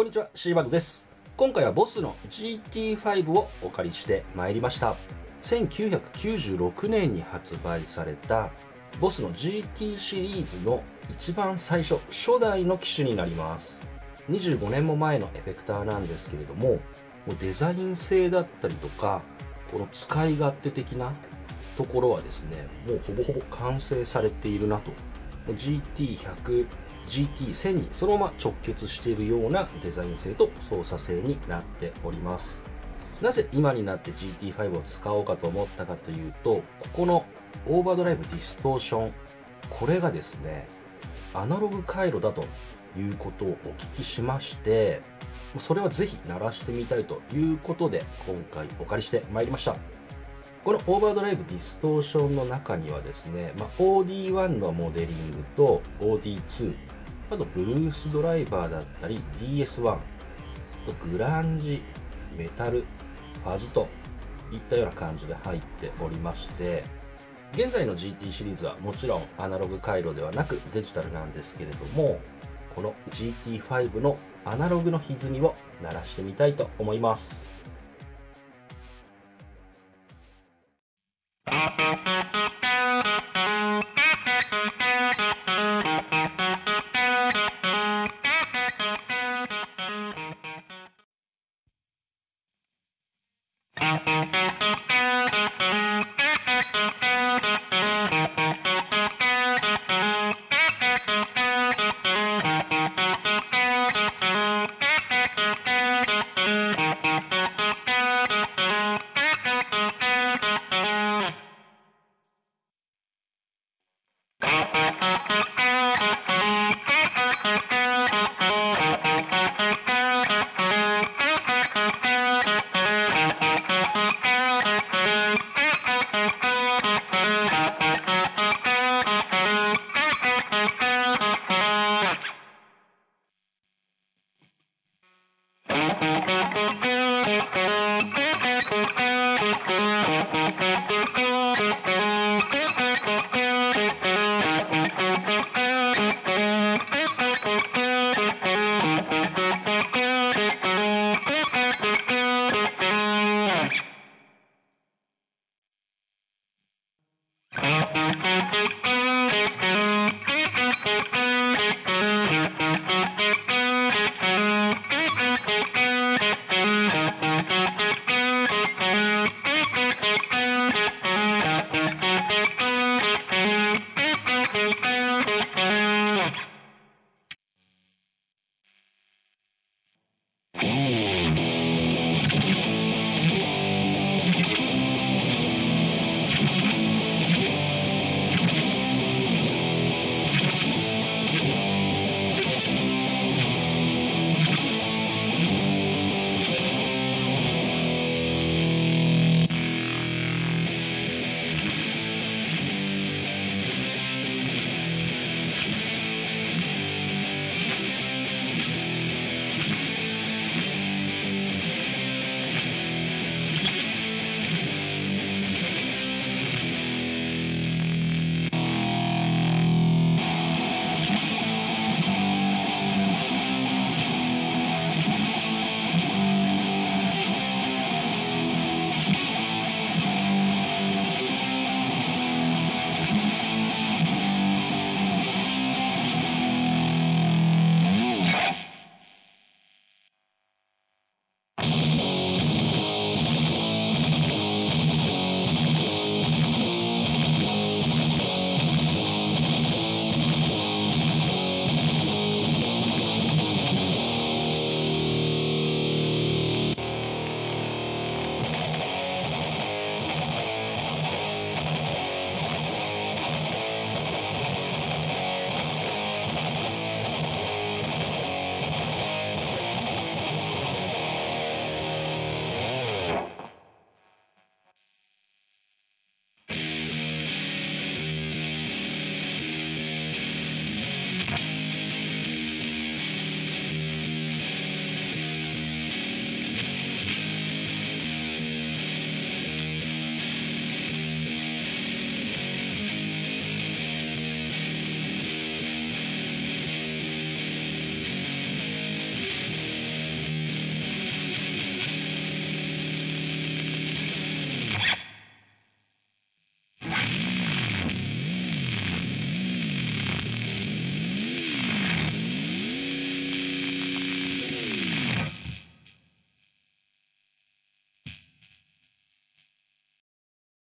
こんにちは、シーバグです。今回はボスの GT5 をお借りしてまいりました。1996年に発売されたボスの GT シリーズの一番最初、初代の機種になります。25年も前のエフェクターなんですけれども、もうデザイン性だったりとか、この使い勝手的なところはですね、もうほぼほぼ完成されているなと。GT100、GT1000 にそのまま直結しているようなデザイン性と操作性になっております。なぜ今になって GT5 を使おうかと思ったかというと、ここのオーバードライブディストーション、これがですね、アナログ回路だということをお聞きしまして、それはぜひ鳴らしてみたいということで、今回お借りしてまいりました。このオーバードライブディストーションの中にはですね、まあ、OD1 のモデリングと OD2、あとブルースドライバーだったり DS1、とグランジ、メタル、ファズといったような感じで入っておりまして、現在の GT シリーズはもちろんアナログ回路ではなくデジタルなんですけれども、この GT5 のアナログの歪みを鳴らしてみたいと思います。out.